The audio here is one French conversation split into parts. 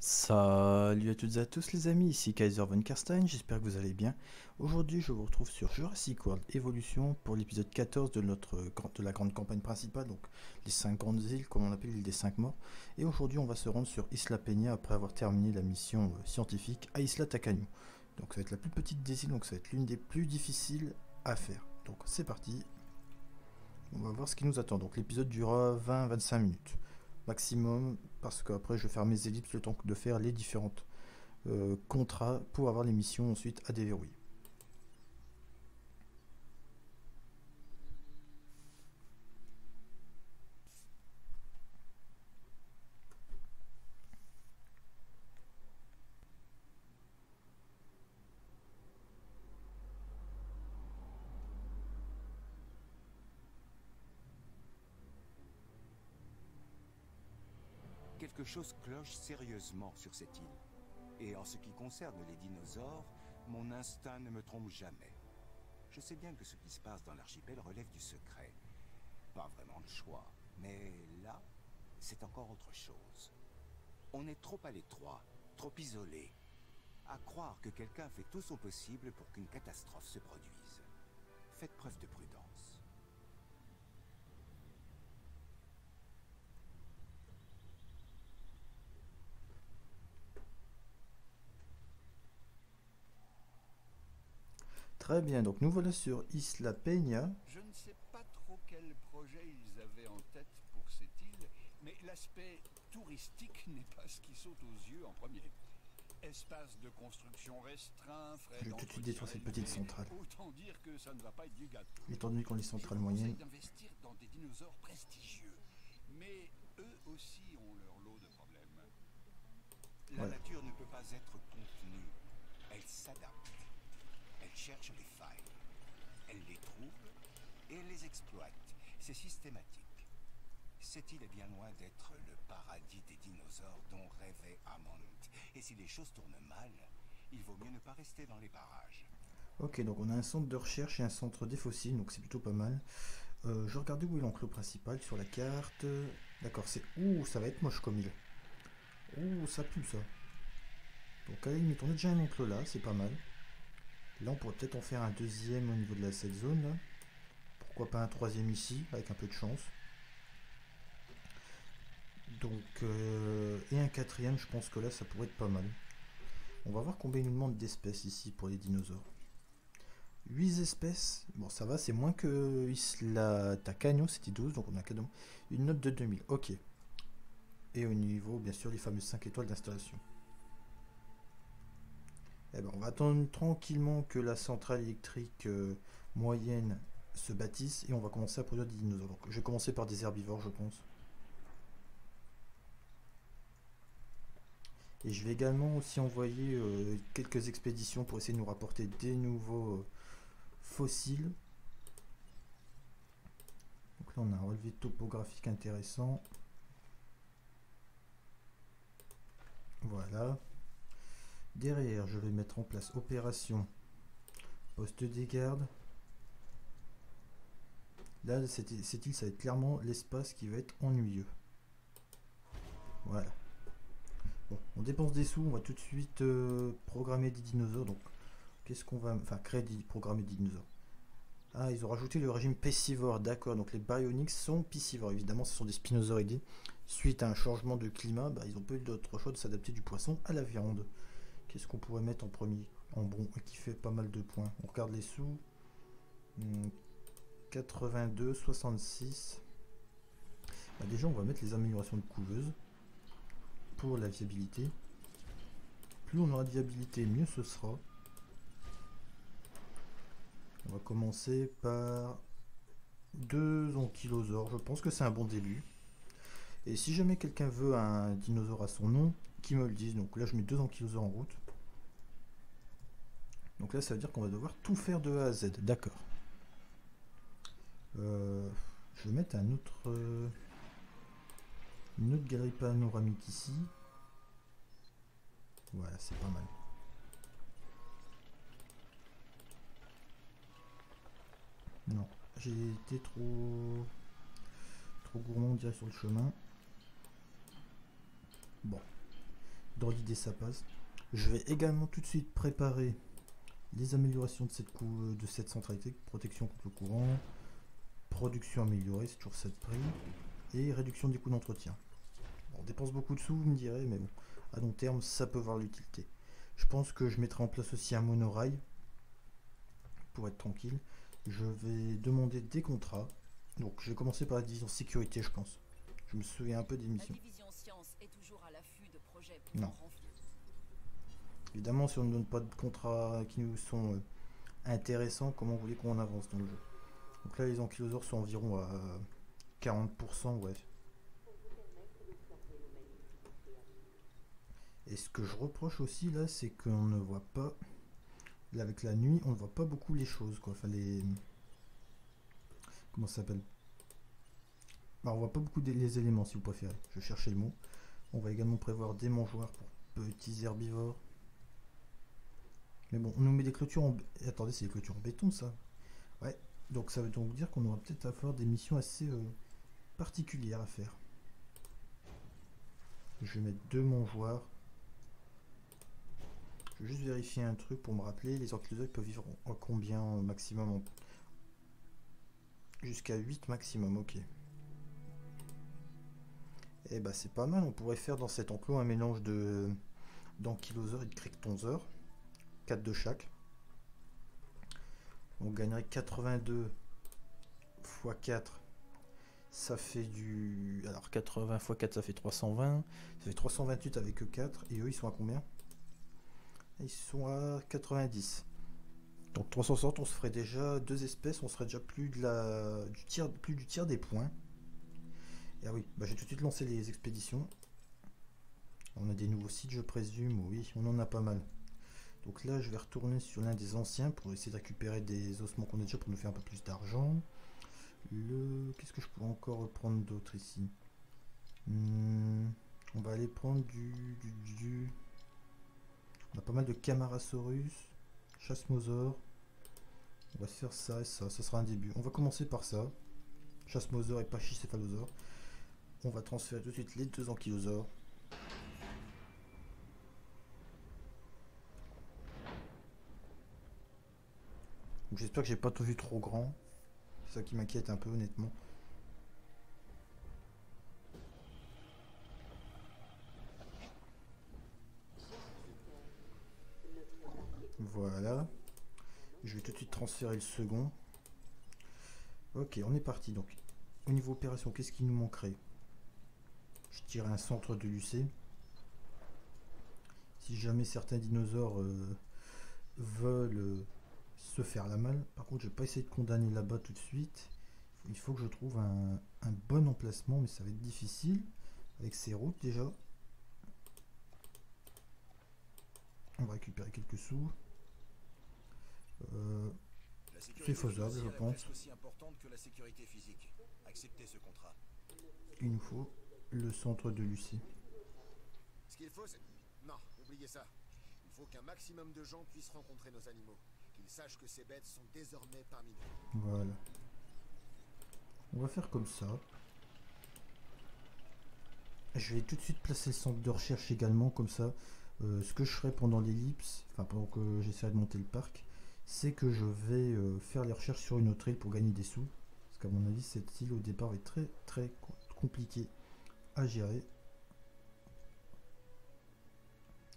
Salut à toutes et à tous les amis, ici Kaiser von Karstein, j'espère que vous allez bien. Aujourd'hui je vous retrouve sur Jurassic World Evolution pour l'épisode 14 de, notre, la grande campagne principale, donc les 5 grandes îles comme on appelle l'île des 5 morts. Et aujourd'hui on va se rendre sur Isla Peña après avoir terminé la mission euh, scientifique à Isla Tacaño. Donc ça va être la plus petite des îles, donc ça va être l'une des plus difficiles à faire. Donc c'est parti, on va voir ce qui nous attend. Donc l'épisode durera 20-25 minutes maximum parce qu'après je vais faire mes ellipses le temps de faire les différentes euh, contrats pour avoir les missions ensuite à déverrouiller. Quelque chose cloche sérieusement sur cette île. Et en ce qui concerne les dinosaures, mon instinct ne me trompe jamais. Je sais bien que ce qui se passe dans l'archipel relève du secret. Pas vraiment le choix. Mais là, c'est encore autre chose. On est trop à l'étroit, trop isolé. À croire que quelqu'un fait tout son possible pour qu'une catastrophe se produise. Faites preuve de prudence. Très bien, donc nous voilà sur Isla Peña. Je ne sais pas trop quel projet ils avaient en tête pour cette île, mais l'aspect touristique n'est pas ce qui saute aux yeux en premier. Espace de construction restreint, frais Je vais tout de suite détruire cette petite centrale. Autant dire que ça ne va pas être du gâteau. Étant donné qu'on est centrale moyenne. d'investir dans des dinosaures prestigieux, mais eux aussi ont leur lot de problèmes. La Voilà. nature ne peut pas être contenue. Elle s'adapte. Cherche les failles. Elle les trouve et elle les exploite. C'est systématique. Cette île est bien loin d'être le paradis des dinosaures dont rêvait Hammond? Et si les choses tournent mal, il vaut mieux ne pas rester dans les barrages. Ok, donc on a un centre de recherche et un centre des fossiles, donc c'est plutôt pas mal. Euh, je regardais où est l'enclos principal sur la carte. D'accord, c'est... Ouh, ça va être moche comme île. Ouh, ça pue ça. Donc à la limite, on a déjà un enclos là, c'est pas mal. Là, on pourrait peut-être en faire un deuxième au niveau de la cette zone. Pourquoi pas un troisième ici, avec un peu de chance. Donc, euh, et un quatrième, je pense que là, ça pourrait être pas mal. On va voir combien il nous demande d'espèces ici pour les dinosaures. 8 espèces, bon ça va, c'est moins que Isla Tacaño, c'était 12, donc on a. Une note de 2000, ok. Et au niveau, bien sûr, les fameuses 5 étoiles d'installation. Eh ben, on va attendre tranquillement que la centrale électrique euh, moyenne se bâtisse et on va commencer à produire des dinosaures. Je vais commencer par des herbivores, je pense. Et je vais également aussi envoyer euh, quelques expéditions pour essayer de nous rapporter des nouveaux euh, fossiles. Donc là on a un relevé topographique intéressant. Voilà. Derrière, je vais mettre en place opération poste des gardes. Là, cette, île, ça va être clairement l'espace qui va être ennuyeux. Voilà. Bon, on dépense des sous, on va tout de suite euh, programmer des dinosaures. Donc, qu'est-ce qu'on va... Enfin, créer des... programmer des dinosaures? Ah, ils ont rajouté le régime piscivore, d'accord. Donc, les Bionics sont piscivores. Évidemment, ce sont des spinosauridés. Suite à un changement de climat, bah, ils ont pas eu d'autre choix de s'adapter du poisson à la viande. Qu'est-ce qu'on pourrait mettre en premier En bon, et qui fait pas mal de points. On regarde les sous. Hmm, 82, 66. Bah, déjà, on va mettre les améliorations de couveuse pour la viabilité. Plus on aura de viabilité, mieux ce sera. On va commencer par deux ankylosaures. Je pense que c'est un bon début. Et si jamais quelqu'un veut un dinosaure à son nom, qui me le dise. Donc là, je mets deux ankylosaures en route. Donc là, ça veut dire qu'on va devoir tout faire de A à Z. D'accord. Euh, je vais mettre un autre... euh, une autre galerie panoramique ici. Voilà, c'est pas mal. Non, j'ai été trop trop gourmand on dirait sur le chemin. Bon. Dans l'idée, ça passe. Je vais également tout de suite préparer les améliorations de cette, centralité. Protection contre le courant, production améliorée, c'est toujours 7 prix, et réduction des coûts d'entretien. on dépense beaucoup de sous, vous me direz, mais bon, à long terme, ça peut avoir l'utilité. Je pense que je mettrai en place aussi un monorail pour être tranquille. Je vais demander des contrats. Donc, je vais commencer par la division sécurité, je pense. Je me souviens un peu des missions. Non. Évidemment, si on ne donne pas de contrats qui nous sont euh, intéressants, comment vous voulez qu'on avance dans le jeu? Donc là, les ankylosaures sont environ à 40%, ouais. Et ce que je reproche aussi là, c'est qu'on ne voit pas, là avec la nuit, on ne voit pas beaucoup les choses, quoi. Enfin, les... Comment ça s'appelle? Bah, On voit pas beaucoup les éléments, si vous préférez. Je cherchais le mot. On va également prévoir des mangeoires pour petits herbivores. Mais bon, on nous met des clôtures en... Attendez, c'est des clôtures en béton, ça Ouais, donc ça veut donc dire qu'on aura peut-être à faire des missions assez euh, particulières à faire. Je vais mettre deux mangeoires. Je vais juste vérifier un truc pour me rappeler. Les ankylosaures peuvent vivre en combien maximum Jusqu'à 8 maximum, ok. Et eh bah c'est pas mal, on pourrait faire dans cet enclos un mélange de et de crichtonsaures. 4 de chaque. On gagnerait 82 x 4. Ça fait du... Alors 80 x 4 ça fait 320. Ça fait 328 avec E4. Et eux ils sont à combien? Ils sont à 90. Donc 360 on se ferait déjà deux espèces. On serait déjà plus, de la, du, tiers, plus du tiers des points. Ah oui, bah, j'ai tout de suite lancé les expéditions. On a des nouveaux sites je présume. Oui, on en a pas mal. Donc là, je vais retourner sur l'un des anciens pour essayer de récupérer des ossements qu'on a déjà pour nous faire un peu plus d'argent. Le... Qu'est-ce que je pourrais encore prendre d'autre ici? Hmm, On va aller prendre du, On a pas mal de Camarasaurus, Chasmosaure. On va faire ça et ça, ça sera un début. On va commencer par ça. Chasmosaure et Pachycéphalosaure. On va transférer tout de suite les deux ankylosaures. J'espère que j'ai pas tout vu trop grand. C'est ça qui m'inquiète un peu honnêtement. Voilà. Je vais tout de suite transférer le second. Ok, on est parti donc. Au niveau opération, qu'est-ce qui nous manquerait? Dirais un centre de l'UC. Si jamais certains dinosaures euh, veulent euh, se faire la malle. Par contre, je vais pas essayer de condamner là-bas tout de suite. Il faut que je trouve un, bon emplacement, mais ça va être difficile avec ces routes déjà. On va récupérer quelques sous. Euh, c'est faisable, je pense. Il nous faut le centre de Lucie. Ce qu'il faut, c'est... Non, oubliez ça. Il faut qu'un maximum de gens puissent rencontrer nos animaux sache que ces bêtes sont désormais parmi nous. Voilà. On va faire comme ça. Je vais tout de suite placer le centre de recherche également, comme ça. Euh, ce que je ferai pendant l'ellipse, enfin pendant que j'essaierai de monter le parc, c'est que je vais euh, faire les recherches sur une autre île pour gagner des sous. Parce qu'à mon avis, cette île au départ est très très compliquée à gérer.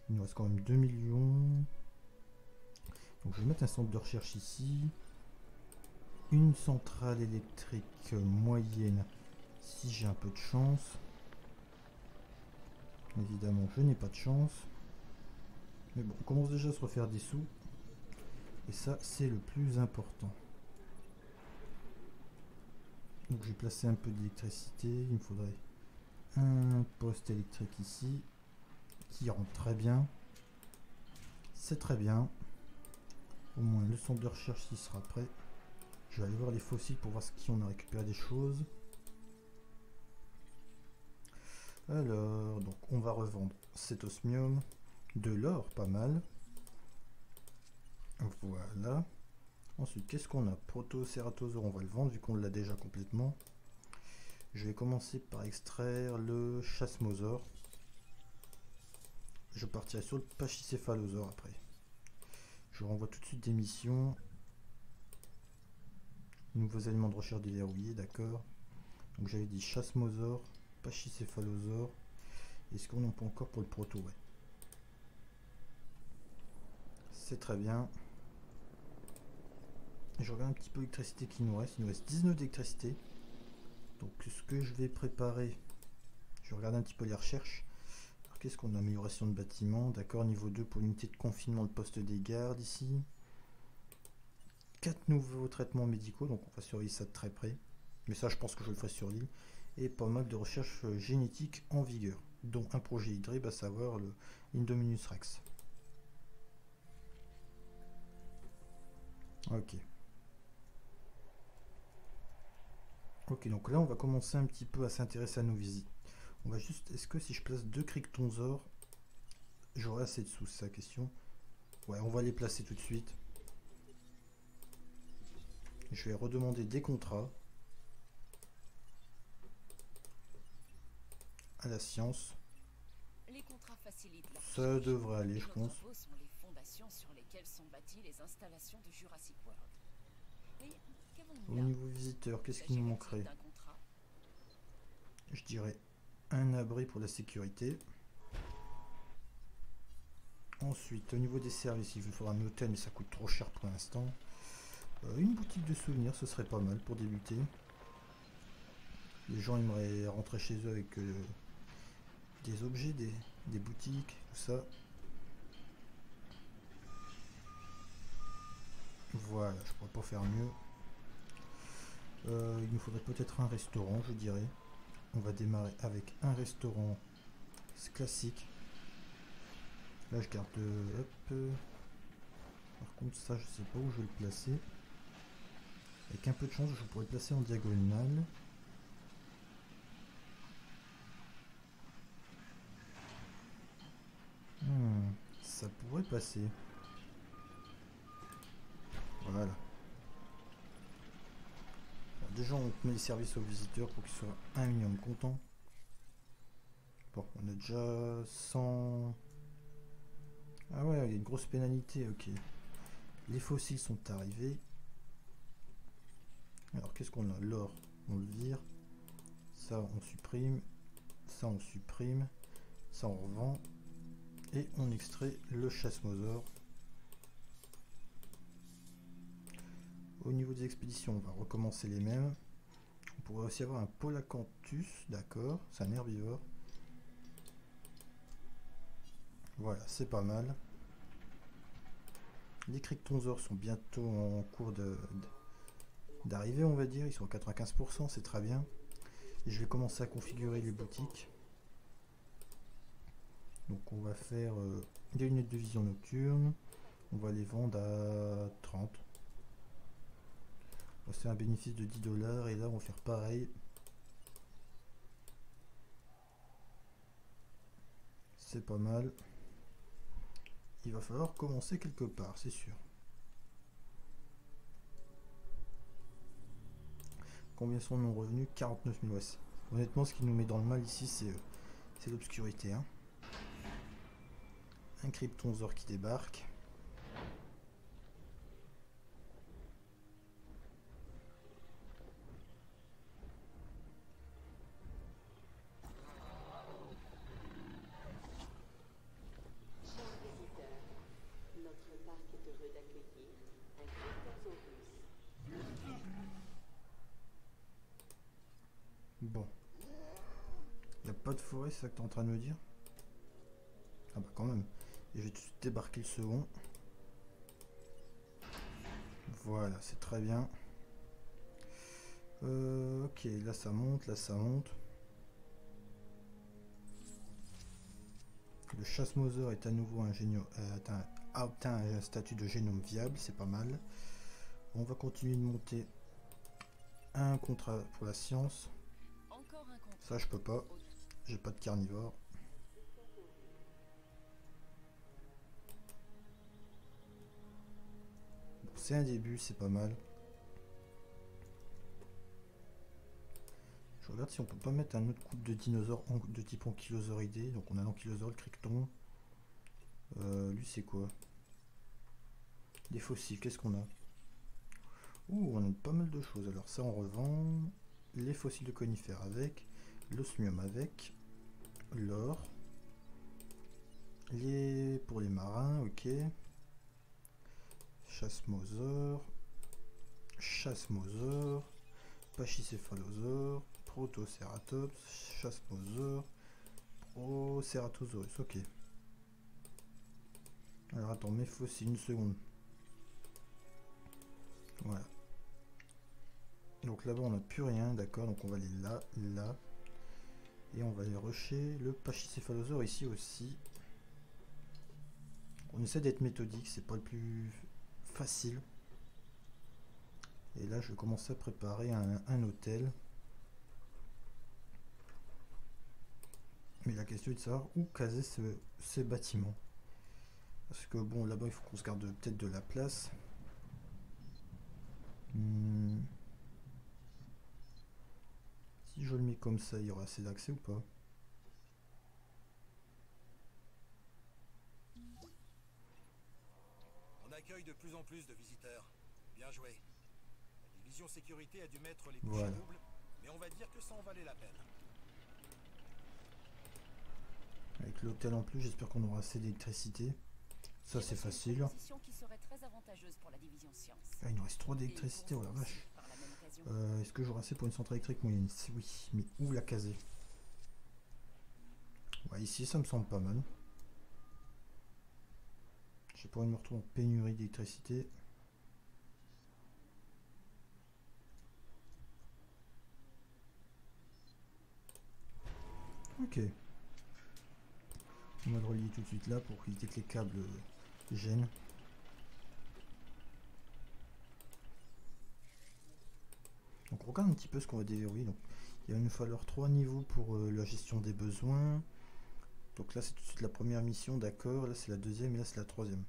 Il nous reste quand même 2 millions. Donc je vais mettre un centre de recherche ici. Une centrale électrique moyenne si j'ai un peu de chance. Évidemment, je n'ai pas de chance. Mais bon, on commence déjà à se refaire des sous. Et ça, c'est le plus important. Donc je vais placer un peu d'électricité. Il me faudrait un poste électrique ici. Qui rentre très bien. C'est très bien. Au moins le centre de recherche s'il sera prêt. Je vais aller voir les fossiles pour voir qui on a récupéré des choses. Alors, donc on va revendre cet osmium, de l'or, pas mal. Voilà. Ensuite, qu'est-ce qu'on a? Protoceratosaure, on va le vendre vu qu'on l'a déjà complètement. Je vais commencer par extraire le chasmosaure. je partirai sur le pachycéphalosaure après. Je renvoie tout de suite des missions. Nouveaux aliments de recherche déverrouillés, d'accord. Donc j'avais dit chasse-mosaure, pachycéphalosaure. Est-ce qu'on en peut encore pour le proto. C'est très bien. Je regarde un petit peu l'électricité qui nous reste. Il nous reste 19 d'électricité. Donc ce que je vais préparer, je regarde un petit peu les recherches. Qu'est-ce qu'on a Amélioration de bâtiment. D'accord, niveau 2 pour l'unité de confinement, le poste des gardes ici. 4 nouveaux traitements médicaux, donc on va surveiller ça de très près. Mais ça, je pense que je le ferai sur l'île. Et pas mal de recherche génétique en vigueur, dont un projet hybride, à savoir le Indominus Rex. Ok. Ok, donc là, on va commencer un petit peu à s'intéresser à nos visites. On va juste... Est-ce que si je place deux Crictonzor, j'aurai assez de sous C'est la question? Ouais, on va les placer tout de suite. Je vais redemander des contrats. À la science. Les contrats facilitent la Ça devrait aller, je pense. travaux sont les fondations sur lesquelles sont bâties les installations de Jurassic World. Mais qu'avons-nous Au niveau visiteur, qu'est-ce qui nous manquerait Je dirais un abri pour la sécurité. Ensuite, au niveau des services, il vous faudra un hôtel, mais ça coûte trop cher pour l'instant. Euh, une boutique de souvenirs, ce serait pas mal pour débuter. Les gens aimeraient rentrer chez eux avec euh, des objets, des, des boutiques, tout ça. Voilà, je pourrais pas faire mieux. Euh, il nous faudrait peut-être un restaurant, je dirais. On va démarrer avec un restaurant classique. Là, je garde. euh, hop. Par contre, ça, je sais pas où je vais le placer. Avec un peu de chance, je pourrais le placer en diagonale. Hmm, ça pourrait passer. Voilà. Déjà, on met les services aux visiteurs pour qu'ils soient un minimum contents. Bon, on a déjà 100... Ah ouais, il y a une grosse pénalité, ok. Les fossiles sont arrivés. Alors, qu'est-ce qu'on a? L'or, on le vire. Ça, on supprime. Ça, on supprime. Ça, on revend. Et on extrait le chasse-mosaure. Au niveau des expéditions, on va recommencer les mêmes. On pourrait aussi avoir un Polacanthus, d'accord, c'est un herbivore. Voilà, c'est pas mal. Les Crictonzors sont bientôt en cours de d'arrivée, on va dire. Ils sont à 95%, c'est très bien. Je vais commencer à configurer les boutiques. Donc on va faire euh, des lunettes de vision nocturne. On va les vendre à 30. Faire un bénéfice de 10 dollars et là on va faire pareil. C'est pas mal. Il va falloir commencer quelque part, c'est sûr. Combien sont nos revenus? 49 000 ouais. Honnêtement, ce qui nous met dans le mal ici, c'est euh, c'est l'obscurité. hein. Un Kryptonzor qui débarque. Chers visiteurs, notre parc est heureux d'accueillir un Cryptosaurus. Bon. Il a pas de forêt, c'est ça que tu es en train de me dire? Ah bah quand même. Et je vais tout de suite débarquer le second. Voilà, c'est très bien. Euh, ok, là ça monte, là ça monte. Le chasse-mosaure est à nouveau un génio, euh, atteint- a obtint un statut de génome viable, c'est pas mal. On va continuer de monter un contrat pour la science. Ça, je peux pas. J'ai pas de carnivore. C'est un début, c'est pas mal. Je regarde si on peut pas mettre un autre couple de dinosaures de type ankylosauridé. Donc on a l'ankylosaure, le crichton. Euh, lui, c'est quoi? Des fossiles, qu'est-ce qu'on a? Ouh, on a pas mal de choses. Alors ça, on revend les fossiles de conifères avec, l'osmium avec, l'or, les pour les marins, ok. Chasse-mosaure, chasse-mosaure, pachycéphalosaure, protoceratops, chasse-mosaure, proceratosaurus, ok. Alors attends, mes fossiles, une seconde. Voilà. Donc là-bas, on n'a plus rien, d'accord. Donc on va aller là, là. Et on va aller rusher le pachycéphalosaure ici aussi. On essaie d'être méthodique, c'est pas le plus facile. Et là, je vais commencer à préparer un, hôtel. Mais la question est de savoir où caser ce, ces bâtiments. Parce que bon, là-bas, il faut qu'on se garde peut-être de la place. Hmm. Si je le mets comme ça, il y aura assez d'accès ou pas On accueille de plus en plus de visiteurs. Bien joué. La division sécurité a dû mettre les voilà. doubles, mais on va dire que ça en valait la peine. Avec l'hôtel en plus, j'espère qu'on aura assez d'électricité. Ça c'est facile. Qui serait très avantageuse pour la division science. Ah, il nous reste trop d'électricité, oh la vache. Euh, Est-ce que j'aurai assez pour une centrale électrique moyenne Oui, mais où la caser? Ouais, Ici, ça me semble pas mal. J'ai pas envie de me retrouver en pénurie d'électricité. Ok. On va le relier tout de suite là pour éviter que les câbles gênent. Donc on regarde un petit peu ce qu'on va déverrouiller. Donc il va nous falloir trois niveaux pour euh, la gestion des besoins. Donc là c'est tout de suite la première mission, d'accord. Là c'est la deuxième et là c'est la troisième.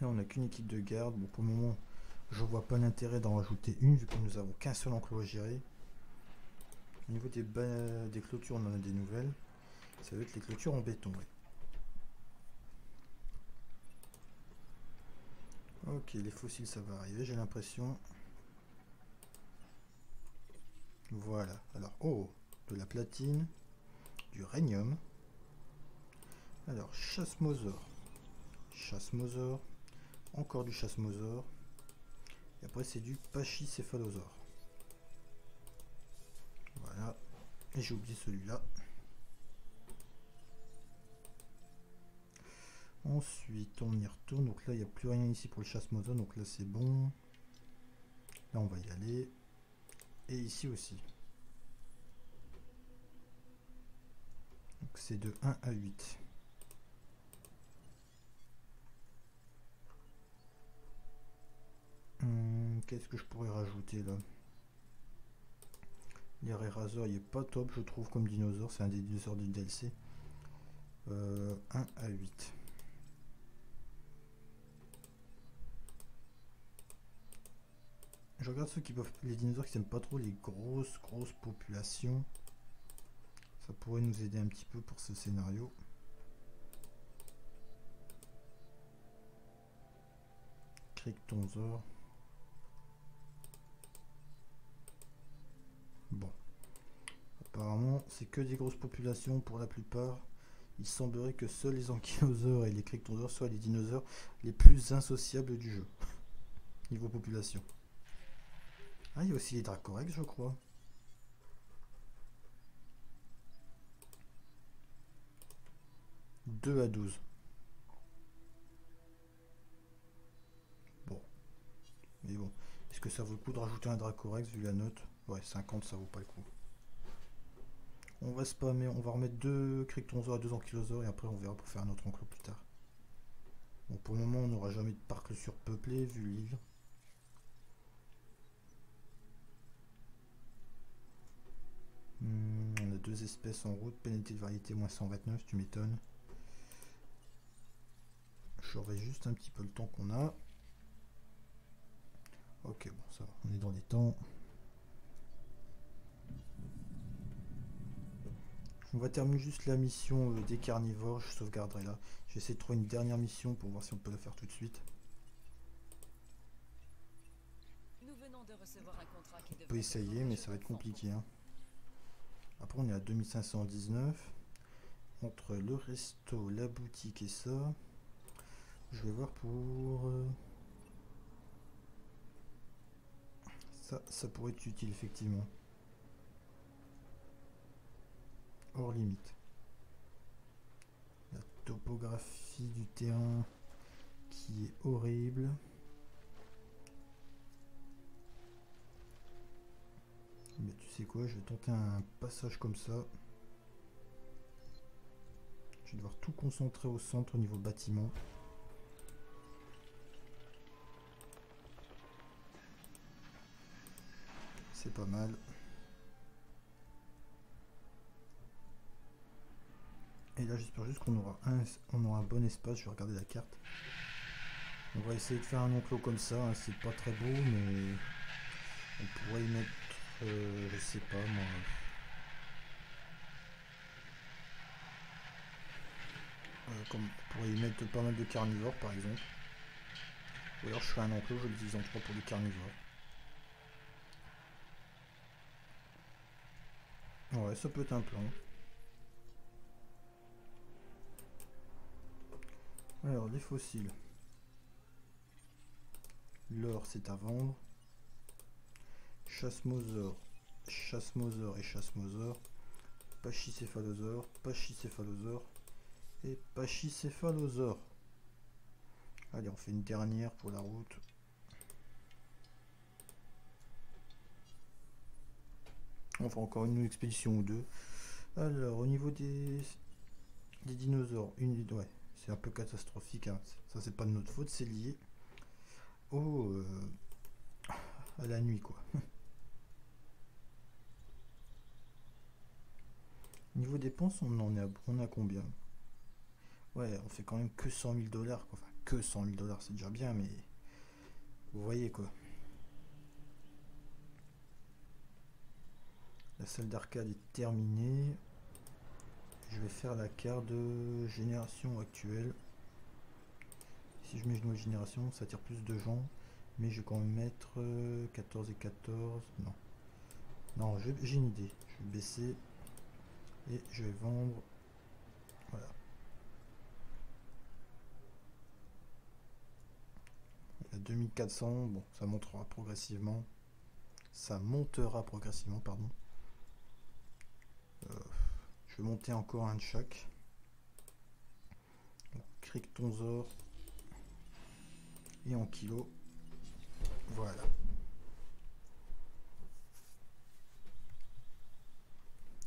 Là on n'a qu'une équipe de garde. Bon pour le moment je vois pas l'intérêt d'en rajouter une vu que nous avons qu'un seul enclos à gérer. Au niveau des, des clôtures on en a des nouvelles. Ça va être les clôtures en béton, Ok, les fossiles, ça va arriver, j'ai l'impression. Voilà. Alors, oh, de la platine, du rhénium. Alors, chasse-mosaure. Chasse-mosaure. Encore du chasse-mosaure. Et après, c'est du pachycéphalosaure. Voilà. Et j'ai oublié celui-là. Ensuite, on y retourne. Donc là, il n'y a plus rien ici pour le chasse-mosaure. Donc là, c'est bon. Là, on va y aller. Et ici aussi. Donc c'est de 1 à 8. Hum, qu'est-ce que je pourrais rajouter là? Razor, il est pas top, je trouve, comme dinosaure. C'est un des dinosaures du DLC. 1 euh, à 8. Je regarde ceux qui peuvent. Les dinosaures qui n'aiment pas trop les grosses, grosses populations. Ça pourrait nous aider un petit peu pour ce scénario. Crictonzor. Bon. Apparemment, c'est que des grosses populations pour la plupart. Il semblerait que seuls les ankylosaures et les crictonzors soient les dinosaures les plus insociables du jeu. Niveau population. Ah, il y a aussi les Dracorex, je crois. Deux à 12. Bon. Mais bon. Est-ce que ça vaut le coup de rajouter un Dracorex vu la note? Ouais, 50, ça vaut pas le coup. On va spammer, on va remettre deux Crictonzor à deux Ankylosaures et après on verra pour faire un autre enclos plus tard. Bon, pour le moment, on n'aura jamais de parc surpeuplé vu l'île. Hmm, on a deux espèces en route, pénalité de variété moins 129, tu m'étonnes. Je juste un petit peu le temps qu'on a. Ok, bon, ça va, on est dans des temps. On va terminer juste la mission euh, des carnivores, je sauvegarderai là. J'essaie de trouver une dernière mission pour voir si on peut la faire tout de suite. Nous venons de recevoir un contrat qui On peut essayer, mais ça va être compliqué. hein. Après, on est à 2519. Entre le resto, la boutique et ça, je vais voir pour... euh, Ça, ça pourrait être utile, effectivement. Hors limite. La topographie du terrain qui est horrible. Mais tu sais quoi, je vais tenter un passage comme ça. Je vais devoir tout concentrer au centre au niveau bâtiment. C'est pas mal. Et là j'espère juste qu'on aura un, aura un bon espace, je vais regarder la carte. On va essayer de faire un enclos comme ça, hein, c'est pas très beau mais on pourrait y mettre euh, je sais pas moi. Euh, comme on pourrait y mettre pas mal de carnivores par exemple. Ou alors je fais un enclos, je le divise en trois pour les carnivores. Ouais, ça peut être un plan. Alors, les fossiles. L'or, c'est à vendre. Chasse-mosaure, chasse-mosaure et chasse-mosaure. Pachycéphalosaure, pachycéphalosaure et pachycéphalosaure. Allez, on fait une dernière pour la route. On fera encore une expédition ou deux. Alors, au niveau des, des dinosaures, une, ouais, c'est un peu catastrophique. hein. Ça, c'est pas de notre faute, c'est lié au, euh, à la nuit, quoi. Niveau dépenses, on en est à, on a combien? Ouais, on fait quand même que 100 000 dollars. Enfin, que 100 000 dollars, c'est déjà bien, mais vous voyez quoi. La salle d'arcade est terminée. Je vais faire la carte génération actuelle. Si je mets une nouvelle génération, ça attire plus de gens. Mais je vais quand même mettre euh, 14 et 14. Non. Non, j'ai une idée. Je vais baisser. Et je vais vendre. Voilà. À 2400, bon, ça montera progressivement. Ça montera progressivement, pardon. Euh, je vais monter encore un de chaque. Crichtonzor. Et en kilo. Voilà.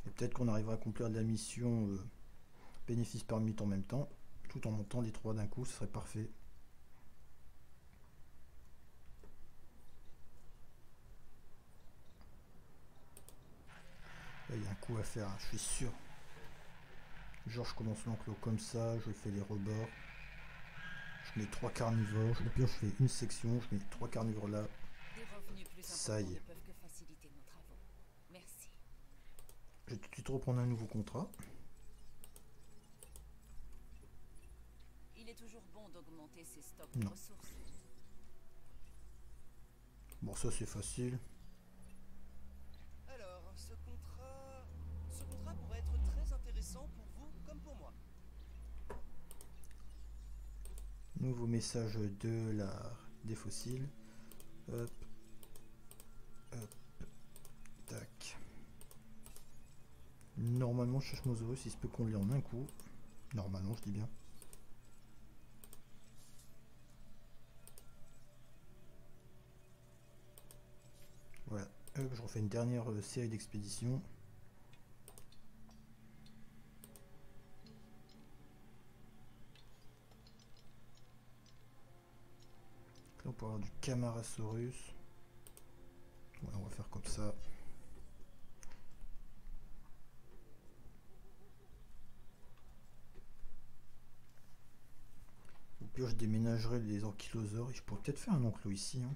Et peut-être qu'on arrivera à conclure la mission euh, bénéfice par minute en même temps, tout en montant les trois d'un coup, ce serait parfait. Là, il y a un coup à faire, hein, je suis sûr. Genre, je commence l'enclos comme ça, je fais les rebords. Je mets trois carnivores, au pire, je fais une section, je mets trois carnivores là. Ça y est. ne peuvent que faciliter nos travaux. Merci. Je vais tout de suite reprendre un nouveau contrat. Il est toujours bon d'augmenter ses stocks Non. de ressources. Bon, ça c'est facile. Alors, ce contrat... Ce contrat pourrait être très intéressant pour vous comme pour moi. Nouveau message de la des fossiles. Hop. Hop. Normalement, Chachmosaurus, il se peut qu'on l'ait en un coup. Normalement, je dis bien. Voilà. Je refais une dernière euh, série d'expéditions. Là, on peut avoir du Camarasaurus. Ouais, on va faire comme ça. Je déménagerai les ankylosaures et je pourrais peut-être faire un enclos ici. hein.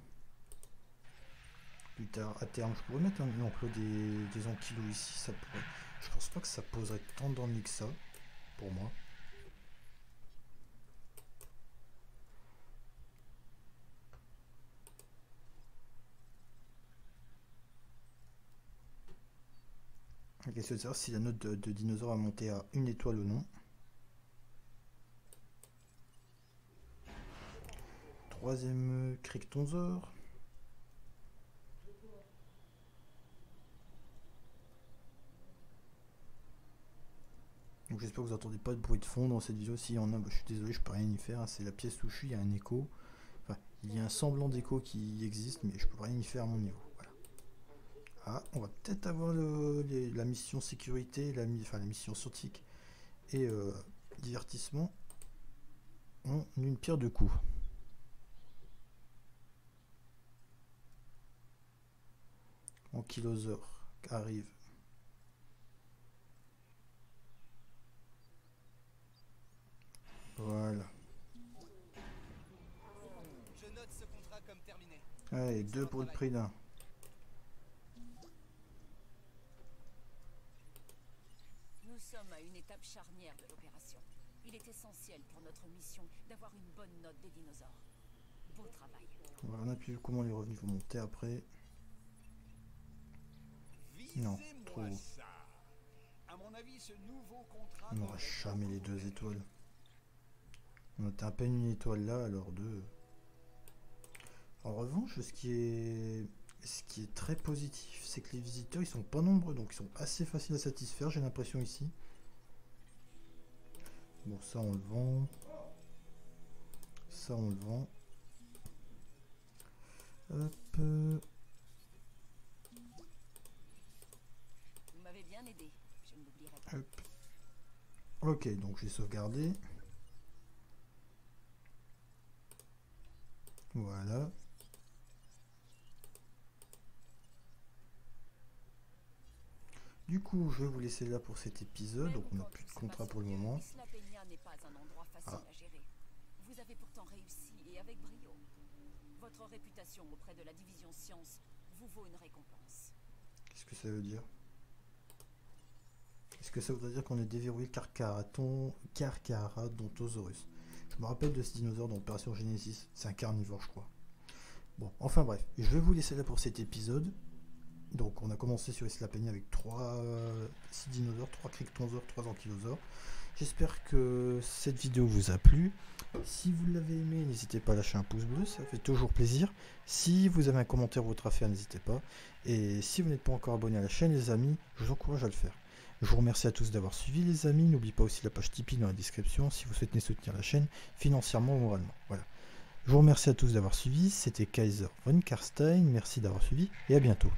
plus tard, à terme, je pourrais mettre un enclos des, des ankylos ici, ça pourrait. Je pense pas que ça poserait tant d'ennuis que ça, pour moi. La question est de savoir si la note de, de dinosaure a monté à une étoile ou non. Troisième Crichtonzor. Donc j'espère que vous n'entendez pas de bruit de fond dans cette vidéo. S'il y en a, bah, je suis désolé, je peux rien y faire. C'est la pièce où je suis, il y a un écho. Enfin, il y a un semblant d'écho qui existe, mais je peux rien y faire à mon niveau. Voilà. Ah, on va peut-être avoir la mission sécurité, la, mission scientifique et euh, divertissement en une pierre deux coups. Ankylosaure arrive. Voilà. Je note ce contrat comme terminé. Allez, deux pour le prix d'un. Nous sommes à une étape charnière de l'opération. Il est essentiel pour notre mission d'avoir une bonne note des dinosaures. Beau travail. Voilà, on a vu comment les revenus vont monter après. Non, Visez-moi On devrait jamais les deux étoiles. On a à peine une étoile là, alors deux. En revanche, ce qui est, ce qui est très positif, c'est que les visiteurs ils sont pas nombreux, donc ils sont assez faciles à satisfaire, j'ai l'impression ici. Bon, ça on le vend. Ça on le vend. Hop. euh, Vous m'avez bien aidé. Je ne l'oublierai pas. Hop. Ok, donc j'ai sauvegardé. Voilà. Du coup, je vais vous laisser là pour cet épisode. Donc, on n'a plus de contrat pour le moment. Ah. Vous avez pourtant réussi et avec brio. Votre réputation auprès de la division science vous vaut une récompense. Qu'est-ce que ça veut dire? Est-ce que ça voudrait dire qu'on a déverrouillé le Carcaraton, Je me rappelle de ce dinosaure dans Opération Genesis. C'est un carnivore, je crois. Bon, enfin bref, je vais vous laisser là pour cet épisode. Donc, on a commencé sur Isla avec 3 6 dinosaures, 3 Crichtonsaures, 3 ankylosaures. J'espère que cette vidéo vous a plu. Si vous l'avez aimé, n'hésitez pas à lâcher un pouce bleu, ça fait toujours plaisir. Si vous avez un commentaire ou autre à faire, n'hésitez pas. Et si vous n'êtes pas encore abonné à la chaîne, les amis, je vous encourage à le faire. Je vous remercie à tous d'avoir suivi, les amis. N'oubliez pas aussi la page Tipeee dans la description si vous souhaitez soutenir la chaîne financièrement ou moralement. Voilà. Je vous remercie à tous d'avoir suivi. C'était Kaiser von Karstein. Merci d'avoir suivi et à bientôt.